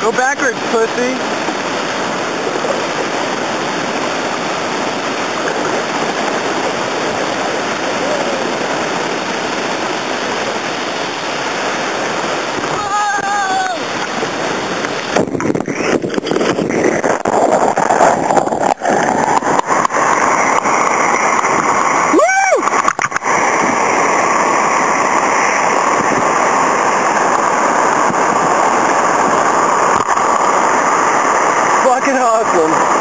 Go backwards, pussy. fucking awesome.